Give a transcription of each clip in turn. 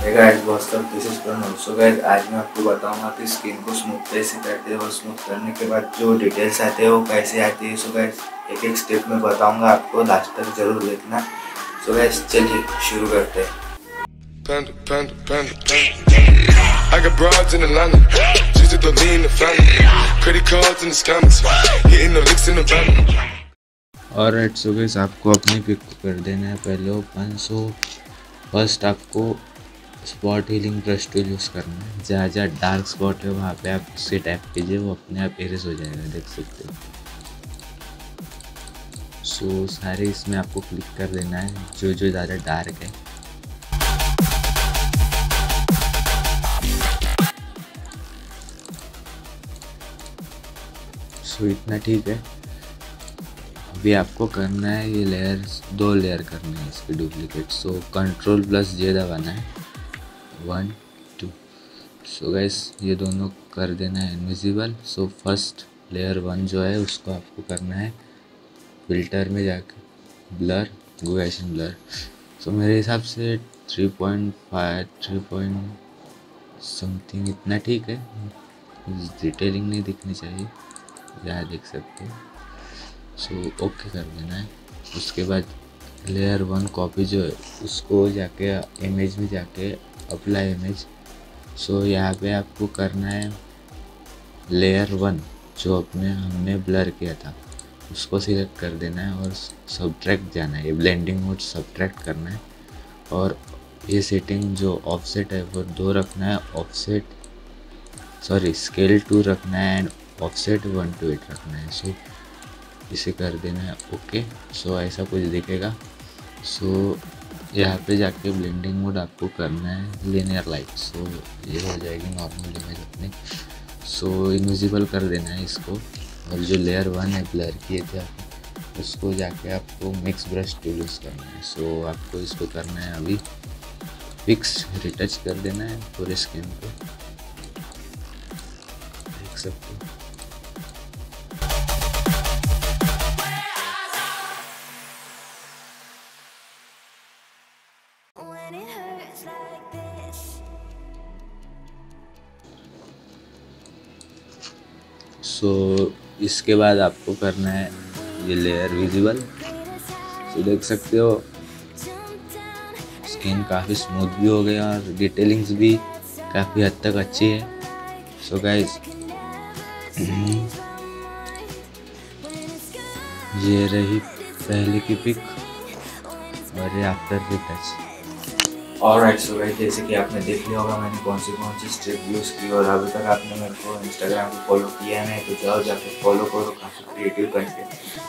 Guys आज मैं आपको बताऊँगा कि स्किन को स्मूथ कैसे करते हैं और स्मूथ करने के बाद जो डिटेल्स आते हैं वो कैसे आते हैं। सो गाइस एक एक स्टेप में बताऊँगा आपको। लास्ट तक ज़रूर देखना। सो गाइस चलिए शुरू करते हैं। और इट्स ओके आपको अपनी पिक कर देना है पहले पाँच सौ फ़र्स्ट आपको spot healing brush tool use करना है। जहाँ जहाँ डार्क स्पॉट है, वहाँ पे आप उससे टैप कीजिए, वो अपने आप एरेज हो जाएगा, देख सकते हो। सो सारे इसमें आपको क्लिक कर देना है, जो जो ज़्यादा डार्क है। सो इतना ठीक है। अभी आपको करना है ये लेयर दो लेयर करना है इसके duplicate so control plus J दबाना है। वन टू सो गैस ये दोनों कर देना है invisible so first layer one जो है, उसको आपको करना है फ़िल्टर में जाकर ब्लर गुएशन ब्लर सो मेरे हिसाब से three point five three point something इतना ठीक है। डिटेलिंग नहीं दिखनी चाहिए। यहाँ देख सकते हो। सो ओके कर देना है। उसके बाद लेयर वन कॉपी जो है, उसको जाके इमेज में जाके अप्लाई इमेज सो यहाँ पे आपको करना है लेयर वन जो अपने हमने ब्लर किया था। उसको सिलेक्ट कर देना है और सब्ट्रैक्ट जाना है। ये ब्लेंडिंग मोड सब्ट्रैक्ट करना है। और ये सेटिंग जो ऑफसेट है, वो दो रखना है। ऑफसेट सॉरी स्केल टू रखना है and offset one two eight रखना है। सो इसे कर देना है। ओके सो ऐसा कुछ दिखेगा। सो यहाँ पे जाके ब्लेंडिंग मोड आपको करना है लिनियर लाइट सो ये हो जाएगी नॉर्मल इमेज अपनी. सो इनविजिबल कर देना है इसको. और जो लेयर वन है ब्लर किए थे आप उसको जाके आपको मिक्स ब्रश टूल यूज़ करना है. सो आपको इसको करना है अभी फिक्स रिटच कर देना है पूरे स्किन पे देख सकते हो. सो इसके बाद आपको करना है ये लेयर विजिबल सो देख सकते हो स्किन काफ़ी स्मूथ भी हो गया और डिटेलिंग्स भी काफ़ी हद तक अच्छी है। सो so, गाइस ये रही पहले की पिक और ये आफ्टर रिटच और राइट सो गाइस जैसे कि आपने देख लिया होगा, मैंने कौन सी कौन सी स्टेप यूज़ की और अभी तक आपने मेरे को इंस्टाग्राम को फॉलो किया नहीं तो जाओ जाके फॉलो करो, काफ़ी क्रिएटिव करके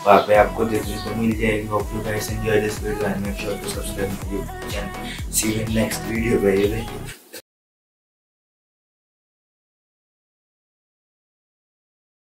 वहाँ पे आपको देखने को मिल जाएगी hope you guys enjoy this video and make sure to subscribe to channel see you in next video bye bye